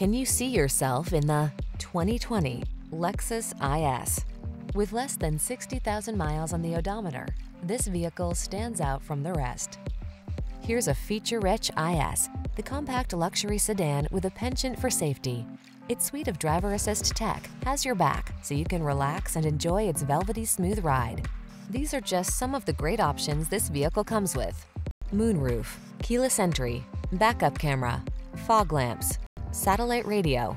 Can you see yourself in the 2020 Lexus IS? With less than 60,000 miles on the odometer, this vehicle stands out from the rest. Here's a feature-rich IS, the compact luxury sedan with a penchant for safety. Its suite of driver assist tech has your back so you can relax and enjoy its velvety smooth ride. These are just some of the great options this vehicle comes with. Moonroof, keyless entry, backup camera, fog lamps, satellite radio,